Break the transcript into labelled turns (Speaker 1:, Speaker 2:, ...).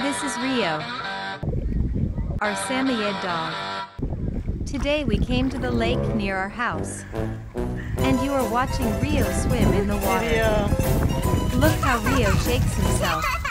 Speaker 1: This is Rio, our Samoyed dog. Today we came to the lake near our house. And you are watching Rio swim in the water.
Speaker 2: Rio.
Speaker 1: Look how Rio shakes himself.